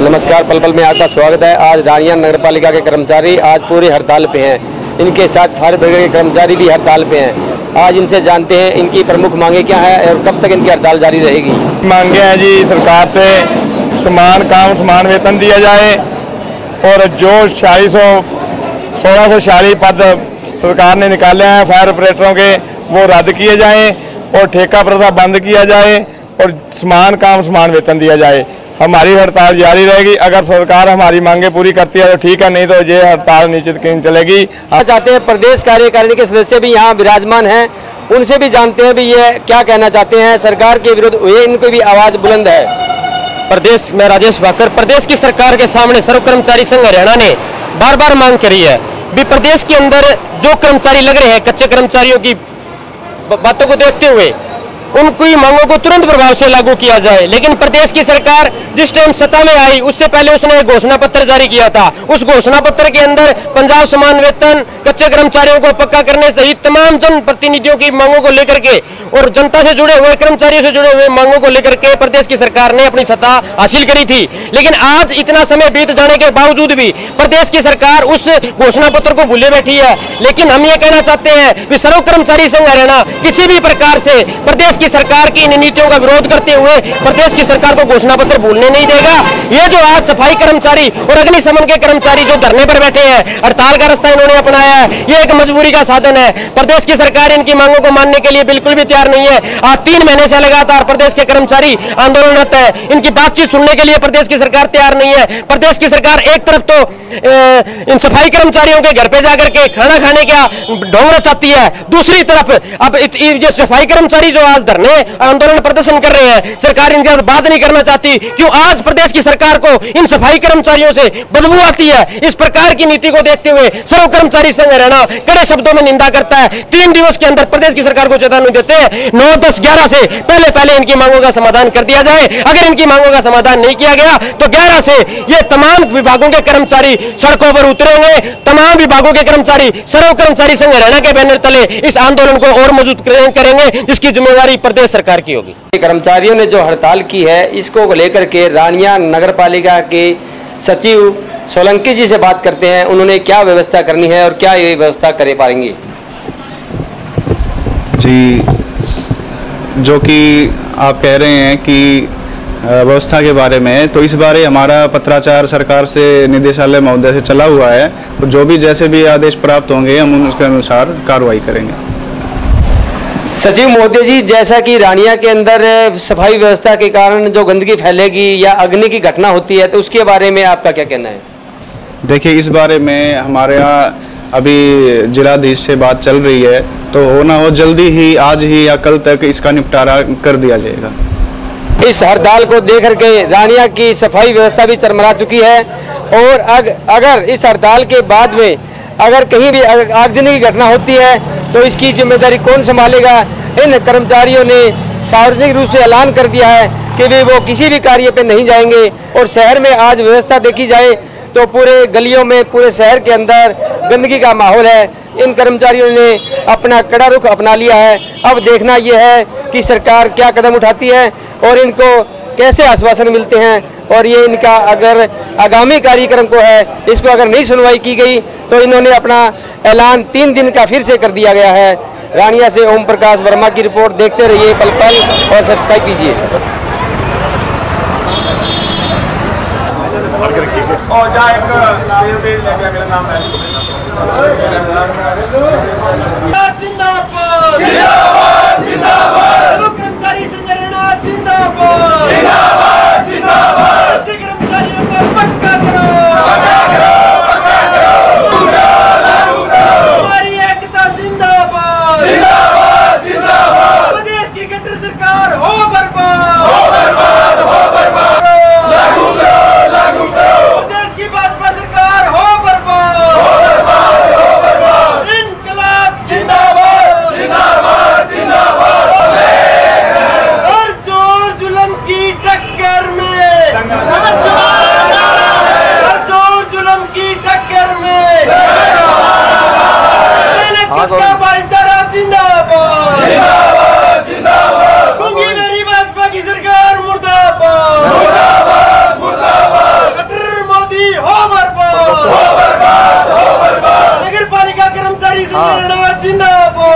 नमस्कार पल पल में आपका स्वागत है। आज रानिया नगर पालिका के कर्मचारी आज पूरी हड़ताल पे हैं। इनके साथ फायर ब्रिगेड के कर्मचारी भी हड़ताल पे हैं। आज इनसे जानते हैं इनकी प्रमुख मांगे क्या है और कब तक इनकी हड़ताल जारी रहेगी। मांगे हैं जी सरकार से समान काम, समान वेतन दिया जाए और जो छियालीस सौ, सोलह सौ छियालीस पद सरकार ने निकाले हैं फायर ऑपरेटरों के, वो रद्द किए जाएँ और ठेका प्रथा बंद किया जाए और समान काम, समान वेतन दिया जाए। हमारी हड़ताल जारी रहेगी। अगर सरकार हमारी मांगे पूरी करती है तो ठीक है, नहीं तो ये हड़ताल निश्चित कहीं चलेगी। चाहते हैं प्रदेश कार्यकारिणी के सदस्य भी यहाँ विराजमान हैं। उनसे भी जानते हैं भी ये क्या कहना चाहते हैं। सरकार के विरुद्ध ये इनकी भी आवाज़ बुलंद है। प्रदेश, में राजेश भाकर, प्रदेश की सरकार के सामने सर्व कर्मचारी संघ हरियाणा ने बार बार मांग करी है भी प्रदेश के अंदर जो कर्मचारी लग रहे हैं, कच्चे कर्मचारियों की बातों को देखते हुए उनकी मांगों को तुरंत प्रभाव से लागू किया जाए। लेकिन प्रदेश की सरकार जिस टाइम सत्ता में आई, उससे पहले उसने एक घोषणा पत्र जारी किया था। उस घोषणा पत्र के अंदर पंजाब समान वेतन, कच्चे कर्मचारियों को पक्का करने सहित तमाम जन प्रतिनिधियों की मांगों को लेकर के और जनता से जुड़े हुए, कर्मचारियों से जुड़े हुए मांगों को लेकर के प्रदेश की सरकार ने अपनी सत्ता हासिल करी थी। लेकिन आज इतना समय बीत जाने के बावजूद भी प्रदेश की सरकार उस घोषणा पत्र को भूले बैठी है। लेकिन हम ये कहना चाहते हैं कि सर्व कर्मचारी संघ हरियाणा किसी भी प्रकार से प्रदेश की सरकार की इन नीतियों का विरोध करते हुए प्रदेश की सरकार को घोषणा पत्र भूलने नहीं देगा। ये जो आज सफ़ाई कर्मचारी और अग्निशमन के कर्मचारी जो धरने पर बैठे हैं, हड़ताल का रास्ता इन्होंने अपनाया है, ये एक मजबूरी का साधन है। प्रदेश की सरकार इनकी मांगों को मानने के लिए बिल्कुल भी तैयार नहीं है। आज तीन महीने से लगातार प्रदेश के कर्मचारी आंदोलनरत है। इनकी बातचीत सुनने के लिए प्रदेश की सरकार तैयार नहीं है। प्रदेश की सरकार एक तरफ़ तो इन सफ़ाई कर्मचारियों के घर पे जाकर के खाना खाने का ढोंग चाहती है। दूसरी तरफ़, अब ये सफ़ाई कर्मचारी जो आज धरने आंदोलन प्रदर्शन कर रहे हैं, सरकार इनके साथ बात नहीं करना चाहती। क्यों आज प्रदेश की सरकार को इन सफ़ाई कर्मचारियों से बदबू आती है? इस प्रकार की नीति को देखते हुए सर्व कर्मचारी संघ हरियाणा कड़े शब्दों में निंदा करता है। तीन दिवस के अंदर प्रदेश की सरकार को चेतावनी देते हैं। नौ दस ग्यारह से पहले पहले इनकी मांगों का समाधान कर दिया जाए। अगर इनकी मांगों का समाधान नहीं किया गया तो ग्यारह से ये तमाम विभागों के कर्मचारी सड़कों पर उतरेंगे तमाम विभागों के कर्मचारी सर्व कर्मचारी संघ हरियाणा के बैनर तले इस आंदोलन को और मज़बूत करेंगे जिसकी जिम्मेवारी प्रदेश सरकार की होगी। कर्मचारियों ने जो हड़ताल की है इसको लेकर के रानिया नगर पालिका के सचिव सोलंकी जी से बात करते हैं। उन्होंने क्या व्यवस्था करनी है और क्या ये व्यवस्था कर पाएँगे? जी जो कि आप कह रहे हैं कि व्यवस्था के बारे में तो इस बारे हमारा पत्राचार सरकार से निदेशालय महोदय से चला हुआ है। तो जो भी जैसे भी आदेश प्राप्त होंगे हम उसके अनुसार कार्रवाई करेंगे। सचिव महोदय जी जैसा कि रानिया के अंदर सफ़ाई व्यवस्था के कारण जो गंदगी फैलेगी या अग्नि की घटना होती है तो उसके बारे में आपका क्या कहना है? देखिए इस बारे में हमारे यहाँ अभी जिलाधीश से बात चल रही है। तो हो ना हो जल्दी ही आज ही या कल तक इसका निपटारा कर दिया जाएगा। इस हड़ताल को देख करके रानिया की सफ़ाई व्यवस्था भी चरमरा चुकी है और अग, अगर इस हड़ताल के बाद में अगर कहीं भी आगजनी की घटना होती है तो इसकी ज़िम्मेदारी कौन संभालेगा? इन कर्मचारियों ने सार्वजनिक रूप से ऐलान कर दिया है कि वे वो किसी भी कार्य पर नहीं जाएँगे और शहर में आज व्यवस्था देखी जाए तो पूरे गलियों में पूरे शहर के अंदर गंदगी का माहौल है। इन कर्मचारियों ने अपना कड़ा रुख अपना लिया है। अब देखना यह है कि सरकार क्या कदम उठाती है और इनको कैसे आश्वासन मिलते हैं और ये इनका अगर आगामी कार्यक्रम को है, इसको अगर नहीं सुनवाई की गई तो इन्होंने अपना ऐलान तीन दिन का फिर से कर दिया गया है। रानिया से ओम प्रकाश वर्मा की रिपोर्ट, देखते रहिए पल पल और सब्सक्राइब कीजिए। जिंदाबाद जिंदाबाद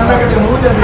Karena ketemu dan